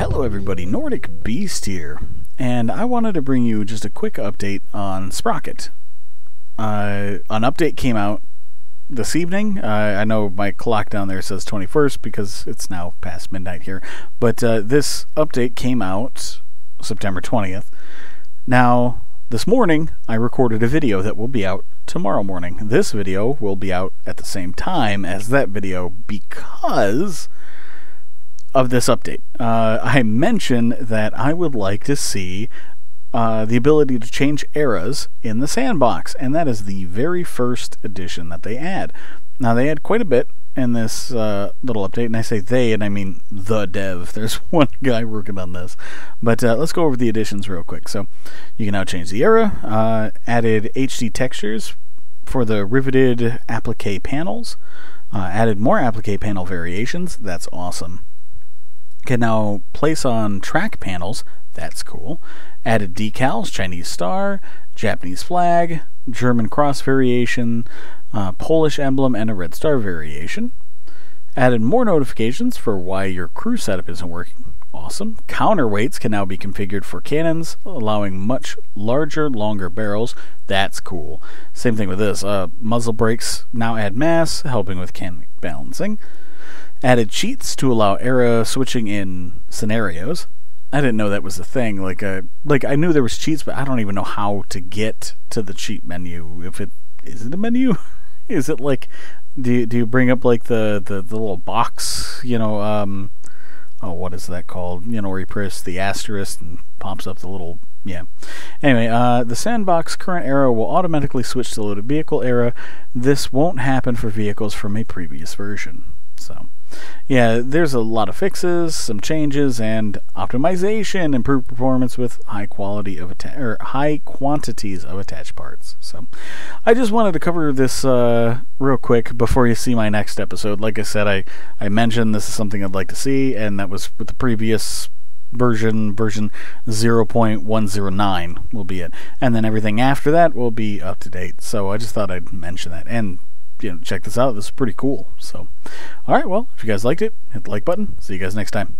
Hello everybody, Nordic Beast here, and I wanted to bring you just a quick update on Sprocket. Uh, an update came out this evening. Uh, I know my clock down there says 21st because it's now past midnight here, but uh, this update came out September 20th. Now, this morning, I recorded a video that will be out tomorrow morning. This video will be out at the same time as that video because of this update. Uh, I mentioned that I would like to see uh, the ability to change eras in the sandbox, and that is the very first addition that they add. Now, they add quite a bit in this uh, little update, and I say they, and I mean the dev. There's one guy working on this. But uh, let's go over the additions real quick. So you can now change the era, uh, added HD textures for the riveted applique panels, uh, added more applique panel variations. That's awesome. Can now place on track panels. That's cool. Added decals, Chinese star, Japanese flag, German cross variation, uh, Polish emblem, and a red star variation. Added more notifications for why your crew setup isn't working. Awesome. Counterweights can now be configured for cannons, allowing much larger, longer barrels. That's cool. Same thing with this. Uh, muzzle brakes now add mass, helping with cannon balancing. Added cheats to allow era switching in scenarios. I didn't know that was a thing. Like, like I knew there was cheats, but I don't even know how to get to the cheat menu. If it is it a menu? is it like do you, do you bring up like the, the, the little box? You know, um, oh, what is that called? You know, where you press the asterisk and pops up the little yeah. Anyway, uh, the sandbox current era will automatically switch to loaded vehicle era. This won't happen for vehicles from a previous version. So, yeah, there's a lot of fixes, some changes, and optimization, improved performance with high quality of atta- or high quantities of attached parts. So, I just wanted to cover this uh, real quick before you see my next episode. Like I said, I I mentioned this is something I'd like to see, and that was with the previous version version 0.109 will be it and then everything after that will be up to date so i just thought i'd mention that and you know check this out. This is pretty cool. So all right well if you guys liked it hit the like button. See you guys next time